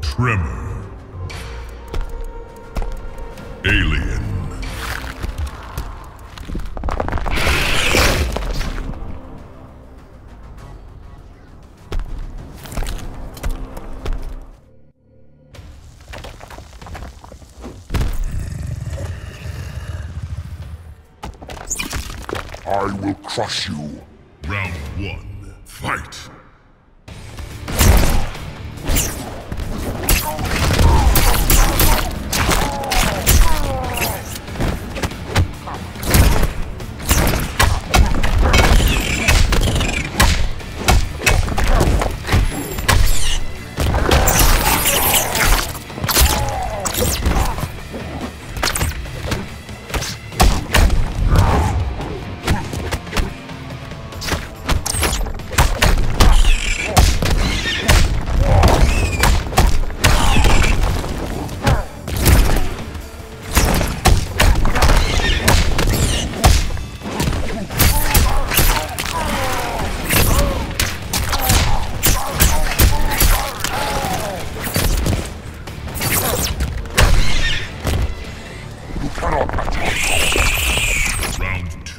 Tremor. Alien. I will crush you. Round one. Fight.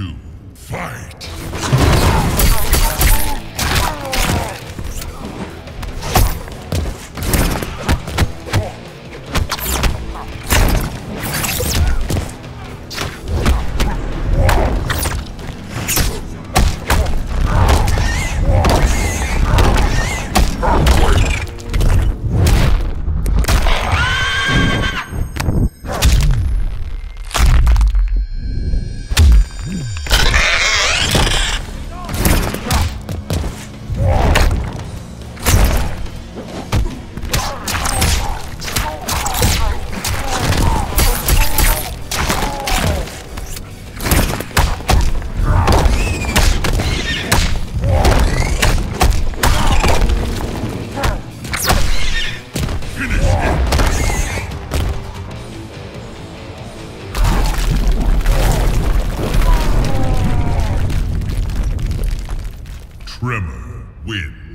Two. Fight. Tremor wins.